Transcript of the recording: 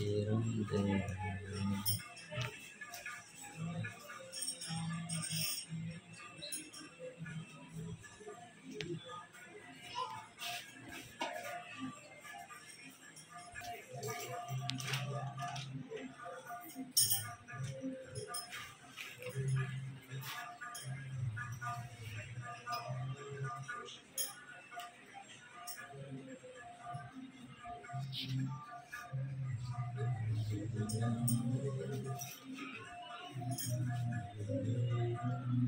இருந்தேன் Thank you. Thank you.